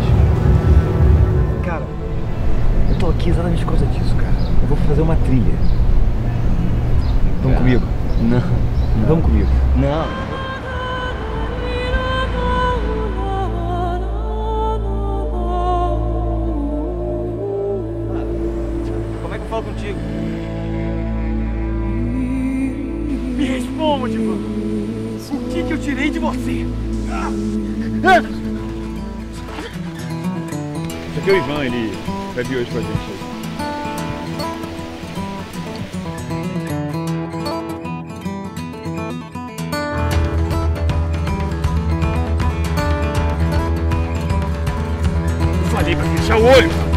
gente. Cara, eu tô aqui exatamente por causa disso, cara. Eu vou fazer uma trilha. Vamos é. comigo? Não. Não. Vamos comigo? Não. contigo. Me responde, mano. O que, que eu tirei de você? Ah! Ah! É o Ivan, ele vai vir hoje com a gente aí. Falei pra fechar o olho.